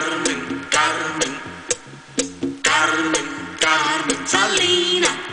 Carmen, Carmen, Carmen, Carmen Salina.